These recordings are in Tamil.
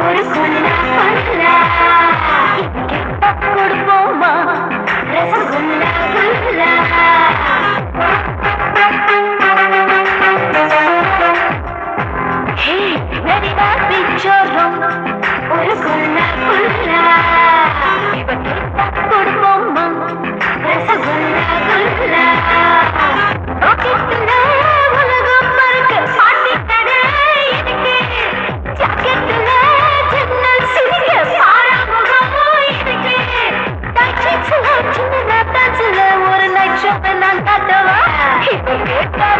What a Take that!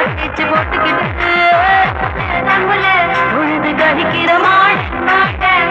அடிச்சு போட்டுக்கிட்டு. உழுது கழிக்கிற மாட்டேன்